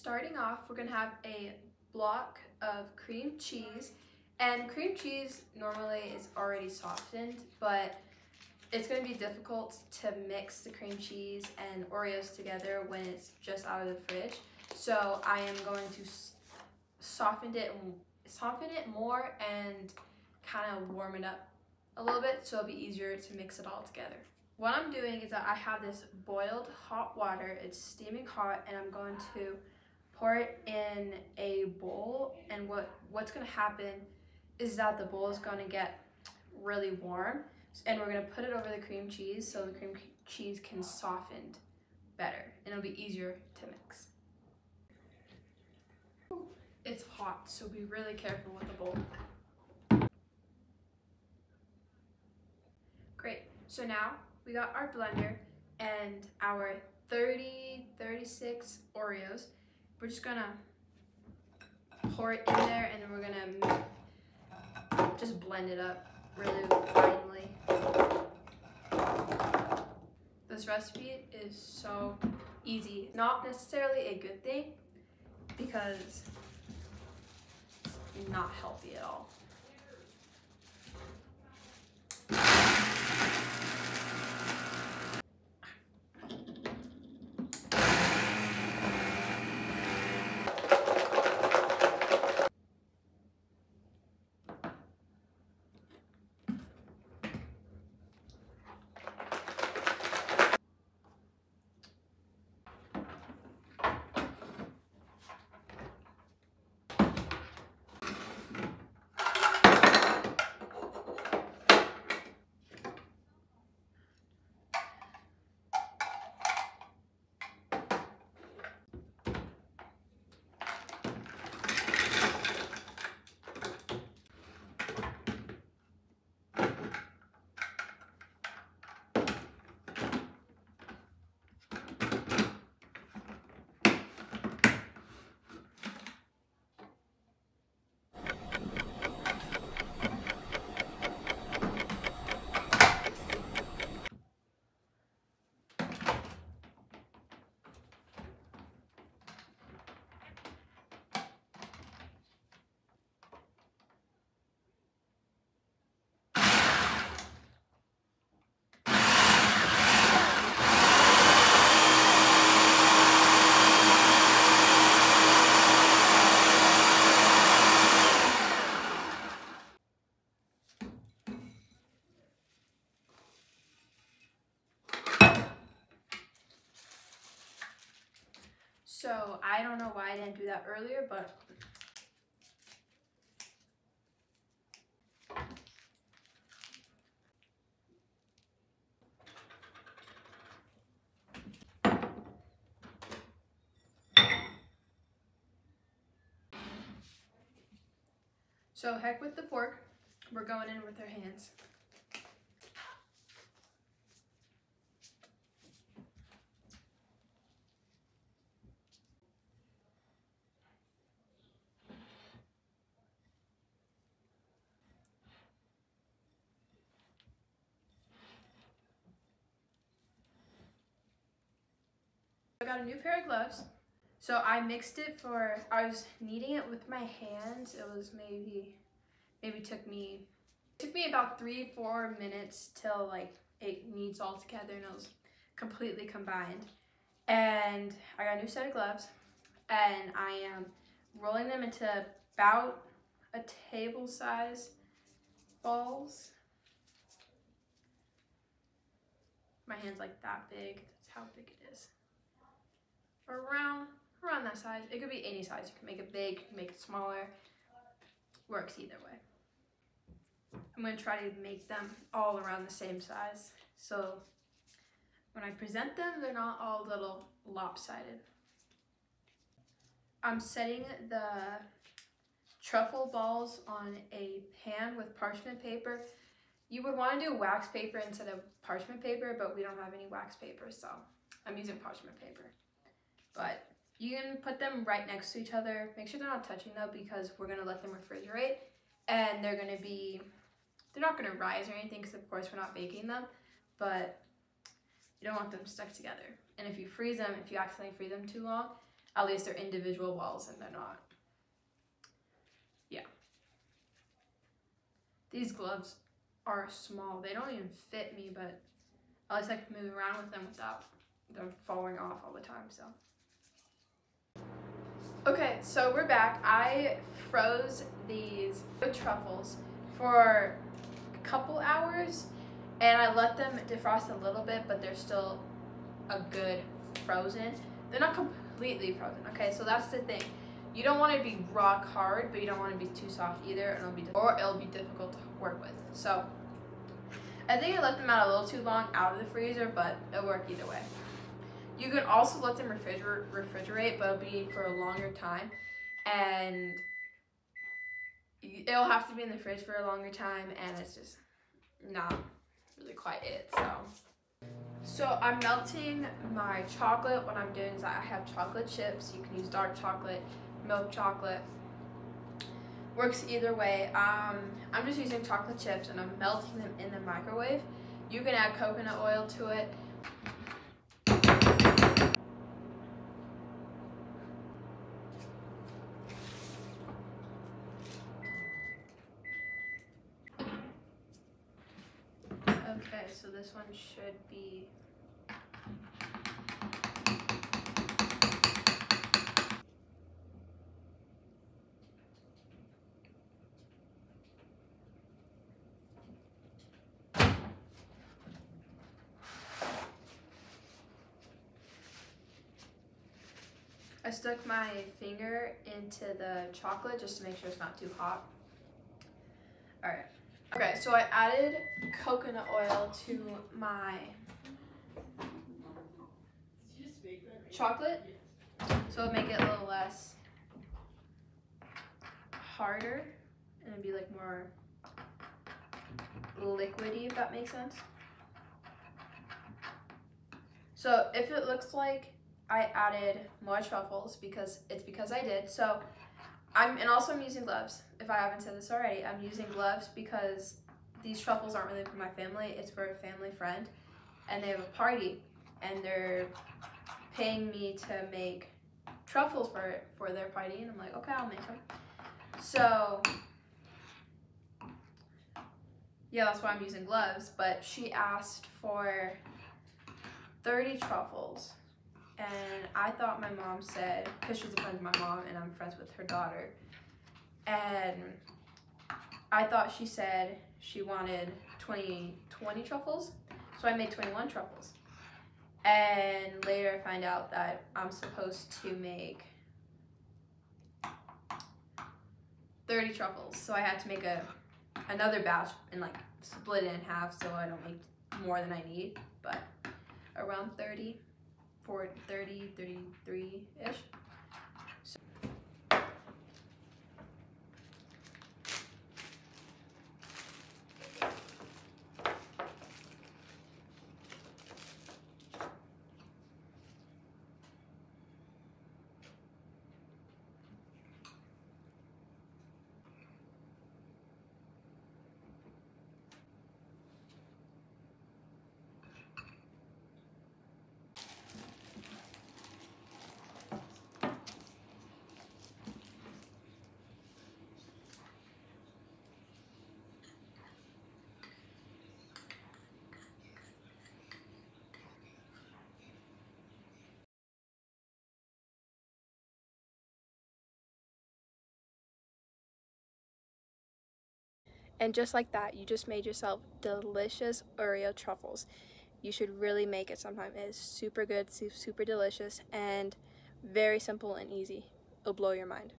Starting off, we're gonna have a block of cream cheese. And cream cheese normally is already softened, but it's gonna be difficult to mix the cream cheese and Oreos together when it's just out of the fridge. So I am going to soften it, soften it more and kind of warm it up a little bit so it'll be easier to mix it all together. What I'm doing is that I have this boiled hot water, it's steaming hot, and I'm going to pour it in a bowl. And what, what's gonna happen is that the bowl is gonna get really warm and we're gonna put it over the cream cheese so the cream cheese can soften better and it'll be easier to mix. It's hot, so be really careful with the bowl. Great, so now we got our blender and our 30, 36 Oreos. We're just gonna pour it in there and then we're gonna just blend it up really finely. This recipe is so easy. Not necessarily a good thing because it's not healthy at all. That earlier, but So heck with the fork, we're going in with our hands. A new pair of gloves. So I mixed it for, I was kneading it with my hands. It was maybe, maybe took me, took me about three, four minutes till like it kneads all together and it was completely combined. And I got a new set of gloves and I am rolling them into about a table size balls. My hand's like that big, that's how big it is around around that size. It could be any size. You can make it big, make it smaller. Works either way. I'm going to try to make them all around the same size. So when I present them, they're not all little lopsided. I'm setting the truffle balls on a pan with parchment paper. You would want to do wax paper instead of parchment paper, but we don't have any wax paper, so I'm using parchment paper. But you can put them right next to each other. Make sure they're not touching though because we're gonna let them refrigerate and they're gonna be, they're not gonna rise or anything because of course we're not baking them, but you don't want them stuck together. And if you freeze them, if you accidentally freeze them too long, At least they're individual balls and they're not. Yeah. These gloves are small. They don't even fit me, but at least I can move around with them without them falling off all the time, so. Okay, so we're back. I froze these truffles for a couple hours and I let them defrost a little bit, but they're still a good frozen. They're not completely frozen, okay? So that's the thing. You don't want to be rock hard, but you don't want to be too soft either, and it'll be or it'll be difficult to work with. So I think I left them out a little too long out of the freezer, but it'll work either way. You can also let them refrigerate, refrigerate but it'll be for a longer time, and it'll have to be in the fridge for a longer time, and it's just not really quite it. So. So I'm melting my chocolate. What I'm doing is I have chocolate chips. You can use dark chocolate, milk chocolate. Works either way. Um, I'm just using chocolate chips and I'm melting them in the microwave. You can add coconut oil to it. Okay, so this one should be I stuck my finger into the chocolate just to make sure it's not too hot. Okay, so I added coconut oil to my chocolate. So it'll make it a little less harder and it'd be like more liquidy if that makes sense. So if it looks like I added more truffles because it's because I did. So I'm, and also I'm using gloves. If I haven't said this already, I'm using gloves because these truffles aren't really for my family. It's for a family friend and they have a party and they're paying me to make truffles for, for their party. And I'm like, okay, I'll make them. So yeah, that's why I'm using gloves. But she asked for 30 truffles and I thought my mom said, because she's a friend of my mom and I'm friends with her daughter, and I thought she said she wanted 20, 20 truffles, so I made 21 truffles. And later I find out that I'm supposed to make 30 truffles, so I had to make a another batch and like split it in half so I don't make more than I need, but around 30 for 30, 33-ish. And just like that, you just made yourself delicious Oreo truffles. You should really make it sometime. It is super good, super delicious, and very simple and easy. It'll blow your mind.